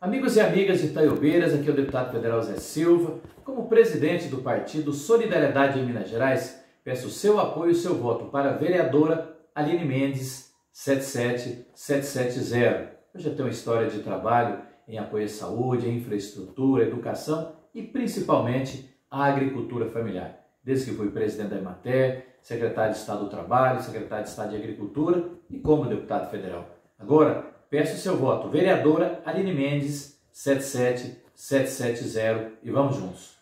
Amigos e amigas de Itaiobeiras, aqui é o deputado federal Zé Silva. Como presidente do partido Solidariedade em Minas Gerais, peço seu apoio e seu voto para a vereadora Aline Mendes 77770. Eu já tenho uma história de trabalho em apoio à saúde, infraestrutura, educação e principalmente a agricultura familiar. Desde que fui presidente da Emater, secretário de Estado do Trabalho, secretário de Estado de Agricultura e como deputado federal. Agora, peço seu voto. Vereadora Aline Mendes, 77770 e vamos juntos.